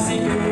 sempre